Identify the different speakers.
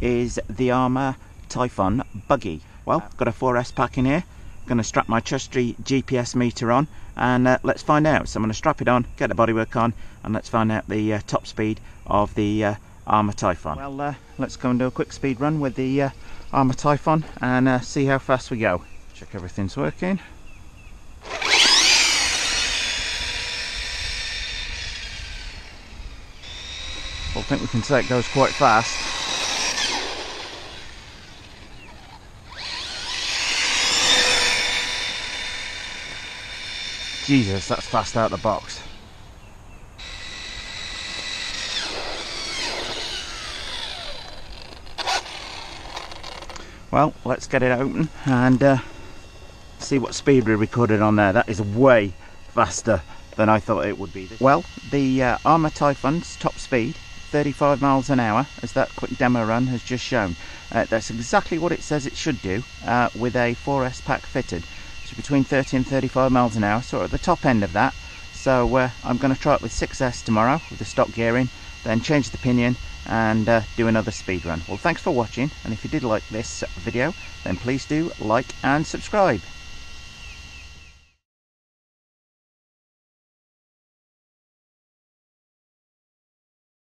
Speaker 1: is the Arrma Typhon buggy. Well, got a 4S pack in here. Going to strap my trusty GPS meter on and uh, let's find out. So I'm going to strap it on, get the bodywork on and let's find out the uh, top speed of the uh, Arrma Typhon. Well, uh, let's go and do a quick speed run with the uh, Arrma Typhon and uh, see how fast we go. Check everything's working. I think we can say it goes quite fast. Jesus, that's fast out the box. Well, let's get it open and uh, see what speed we recorded on there. That is way faster than I thought it would be. Well, the uh, Arrma Typhon's top speed 35 miles an hour as that quick demo run has just shown. Uh, that's exactly what it says it should do uh, with a 4S pack fitted. So between 30 and 35 miles an hour, so at the top end of that. So uh, I'm going to try it with 6S tomorrow with the stock gearing, then change the pinion and uh, do another speed run. Well thanks for watching and if you did like this video then please do like and subscribe.